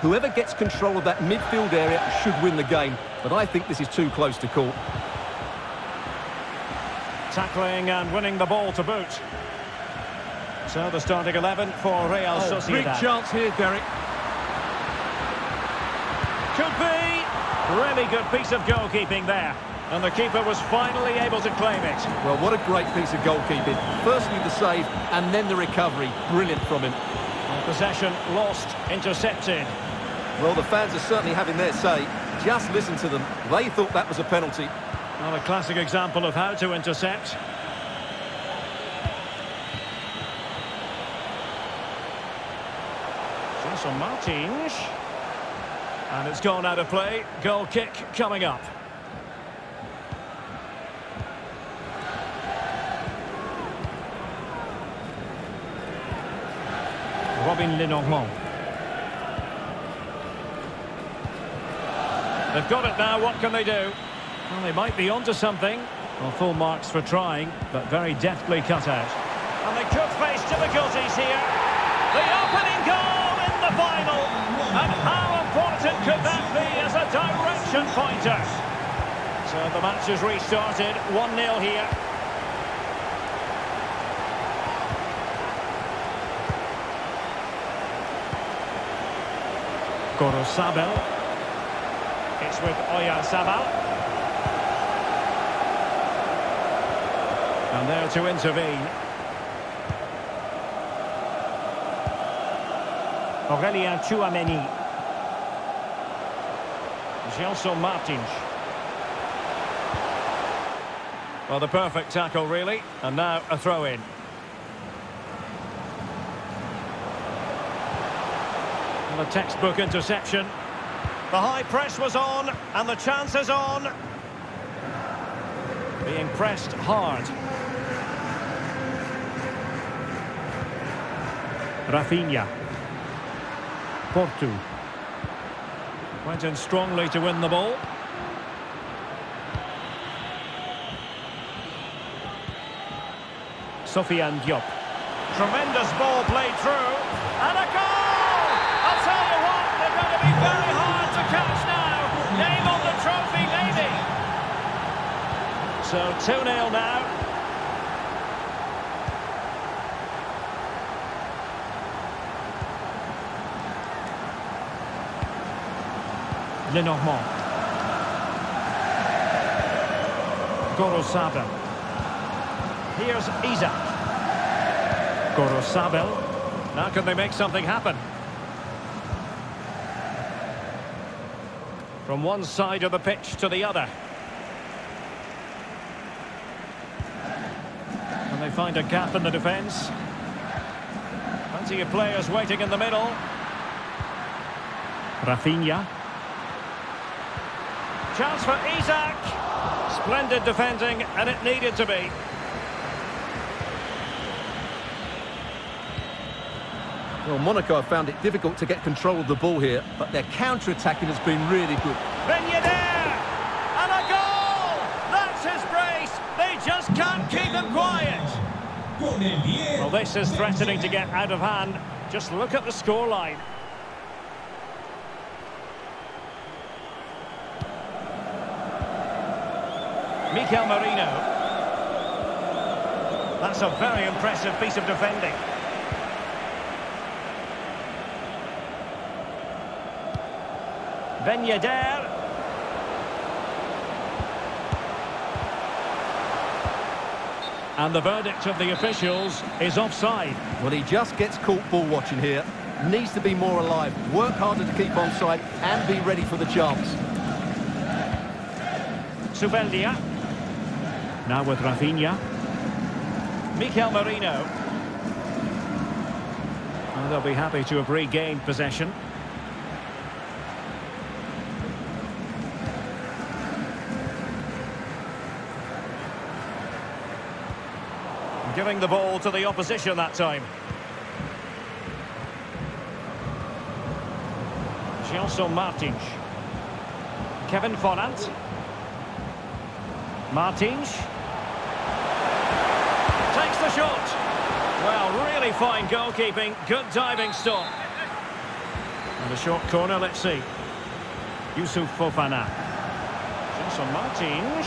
Whoever gets control of that midfield area should win the game, but I think this is too close to call. Tackling and winning the ball to boot. So the starting 11 for Real Oh, Sociedad. big chance here, Derek. Could be. Really good piece of goalkeeping there. And the keeper was finally able to claim it. Well, what a great piece of goalkeeping. Firstly the save, and then the recovery. Brilliant from him. Possession lost, intercepted. Well, the fans are certainly having their say. Just listen to them. They thought that was a penalty. Well, a classic example of how to intercept. Gelson Martins. And it's gone out of play. Goal kick coming up. Robin Le Normand. They've got it now, what can they do? Well, they might be onto something. Well, full marks for trying, but very deftly cut out. And they could face difficulties here. The opening goal in the final. And how important could that be as a direction pointer? So the match has restarted, 1-0 here. Gorosabel. It's with Oyarzabal. And there to intervene. Aurelien Chouameni. Gelson Martins. Well, the perfect tackle, really. And now a throw-in. And a textbook interception. The high press was on, and the chance is on. Being pressed hard. Rafinha. Portu. Went in strongly to win the ball. Sofiane Diop. Tremendous ball played through. And a goal! Very hard to catch now. Name on the trophy. So 2-0 now. Le Normand. Gorosabel. Here's Isak. Gorosabel. Now can they make something happen? From one side of the pitch to the other. And they find a gap in the defence. Plenty of players waiting in the middle. Rafinha. Chance for Isak. Splendid defending, and it needed to be. Well, Monaco have found it difficult to get control of the ball here, but their counter-attacking has been really good. Ben Yedder! And a goal! That's his brace! They just can't keep him quiet! Well, this is threatening to get out of hand. Just look at the scoreline. Mikel Merino. That's a very impressive piece of defending. Ben Yedder. And the verdict of the officials is offside. Well, he just gets caught ball watching here. Needs to be more alive, work harder to keep onside, and be ready for the chance. Zubeldia. Now with Rafinha. Mikel Merino. And they'll be happy to have regained possession. Giving the ball to the opposition that time. Gelson Martins. Kevin Volland. Martins. Takes the shot. Well, really fine goalkeeping. Good diving stop. And the short corner, let's see. Youssouf Fofana. Gelson Martins.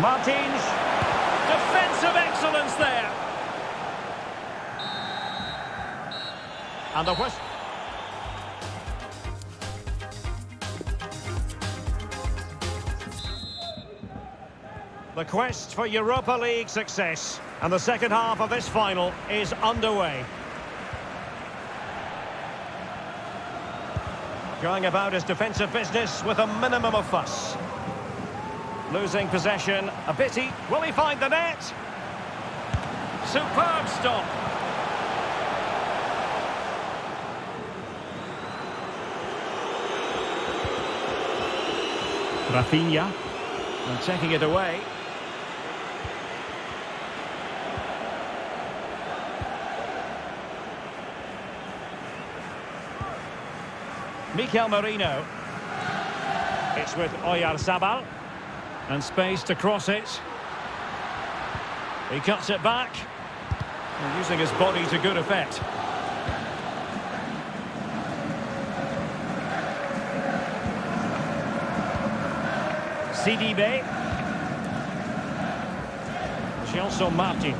Martins. Defensive excellence there. And the whistle. The quest for Europa League success. And the second half of this final is underway. Going about his defensive business with a minimum of fuss. Losing possession, a pity. Will he find the net? Superb stop. Rafinha. And taking it away. Mikel Merino. It's with Oyarzabal. And space to cross it. He cuts it back. And using his body to good effect. Sidibe. Gelson Martins.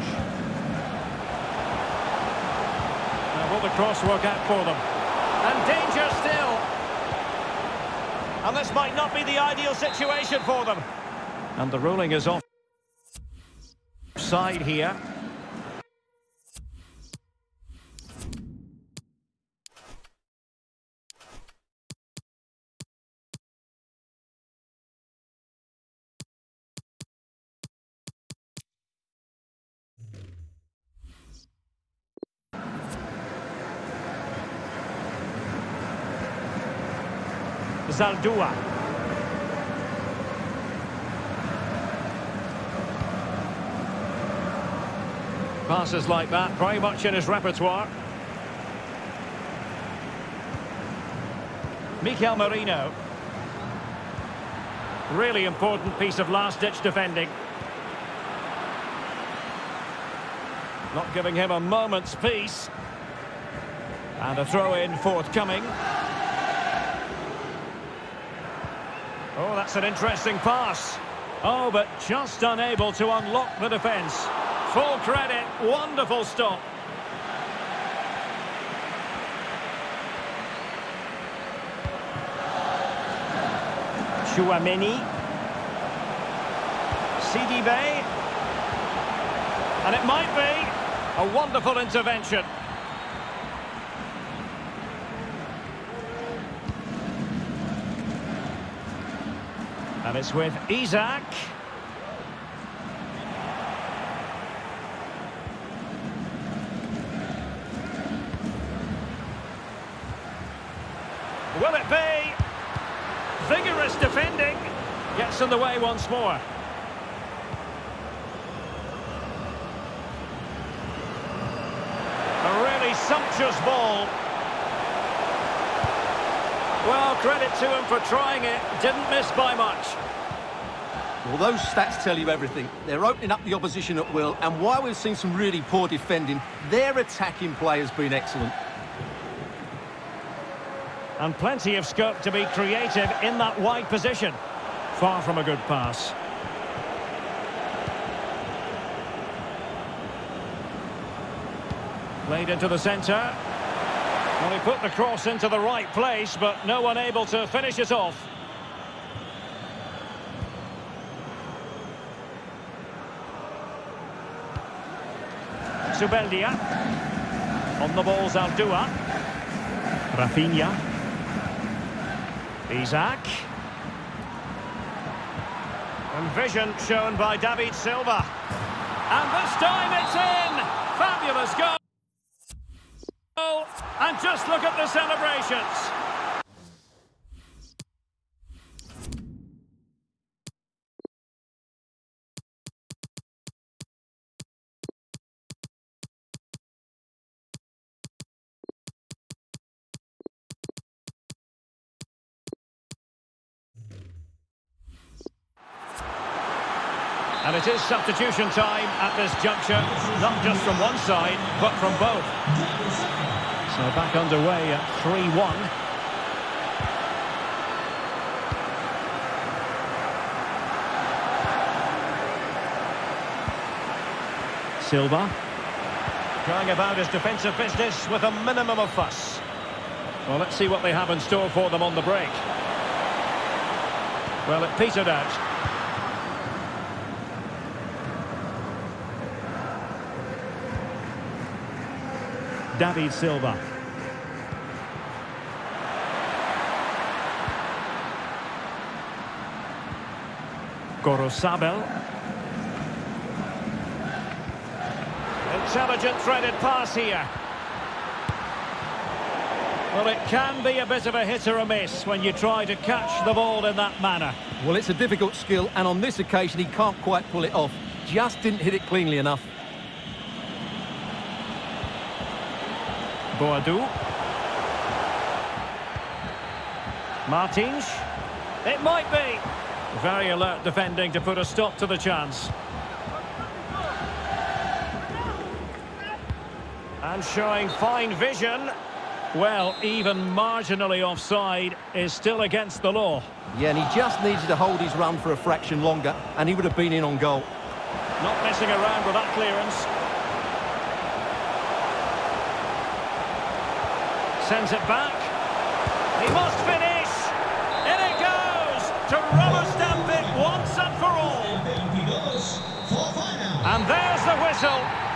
Now will the cross work out for them? And danger still. And this might not be the ideal situation for them. And the ruling is off side here. Zaldua. Passes like that, very much in his repertoire. Mikel Merino. Really important piece of last-ditch defending. Not giving him a moment's peace. And a throw-in forthcoming. Oh, that's an interesting pass. Oh, but just unable to unlock the defence. Full credit, wonderful stop. Chouameni. Sidibe. And it might be a wonderful intervention. And it's with Isak. Will it be? Vigorous defending. Gets in the way once more. A really sumptuous ball. Well, credit to him for trying it. Didn't miss by much. Well, those stats tell you everything. They're opening up the opposition at will, and while we've seen some really poor defending, their attacking play has been excellent. And plenty of scope to be creative in that wide position. Far from a good pass. Played into the centre. Well, he put the cross into the right place, but no one able to finish it off. Zubeldia. On the ball, Zaldua. Rafinha. Isak. And vision shown by David Silva. And this time it's in! Fabulous goal! And just look at the celebrations. And it is substitution time at this juncture, not just from one side, but from both. So back underway at 3-1. Silva. Going about his defensive business with a minimum of fuss. Well, let's see what they have in store for them on the break. Well, it petered out. David Silva. Gorosabel. Intelligent threaded pass here. Well, it can be a bit of a hit or a miss when you try to catch the ball in that manner. Well, it's a difficult skill, and on this occasion, he can't quite pull it off. Just didn't hit it cleanly enough. Boadu. Martins. It might be. Very alert defending to put a stop to the chance. And showing fine vision. Well, even marginally offside is still against the law. Yeah, and he just needed to hold his run for a fraction longer, and he would have been in on goal. Not messing around with that clearance. Sends it back. He must finish. In it goes to rubber stamp it once and for all. And there's the whistle.